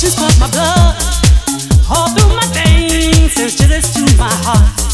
emotions flood my blood. All through my veins, there's jealous to my heart.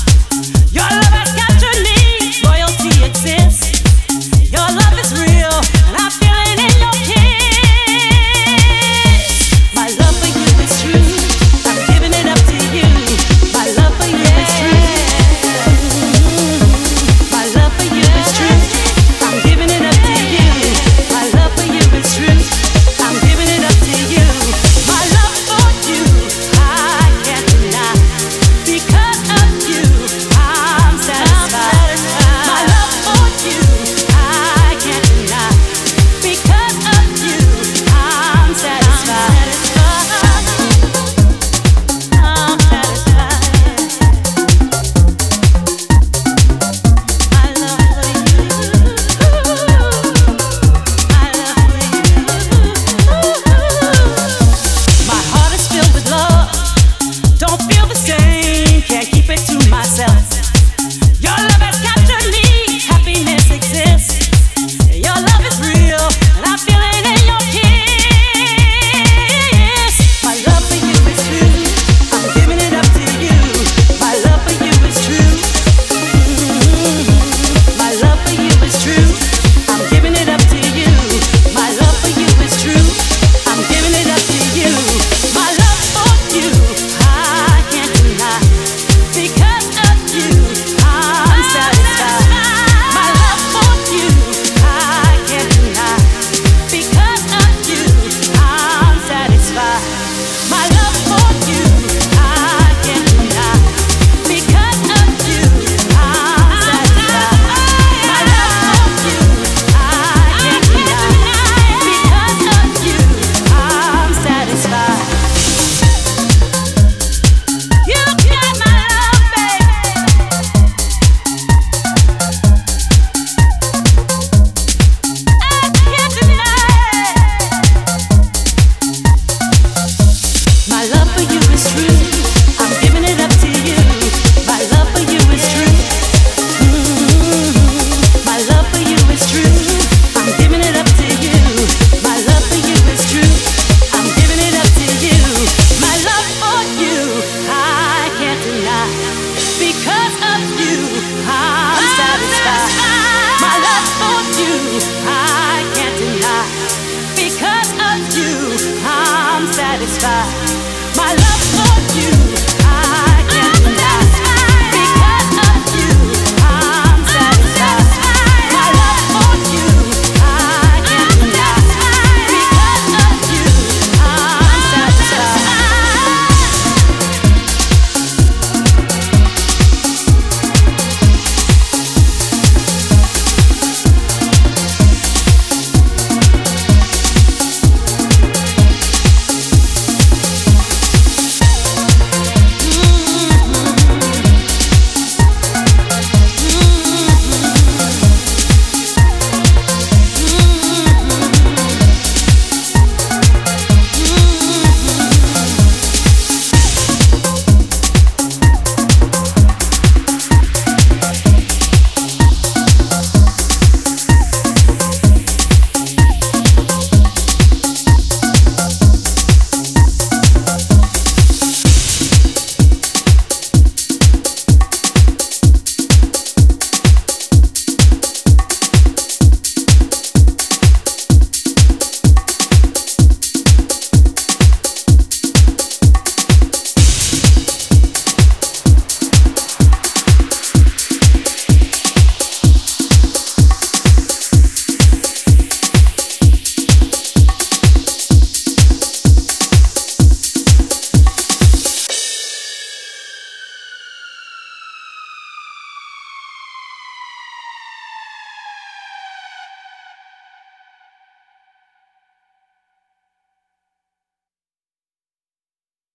My love.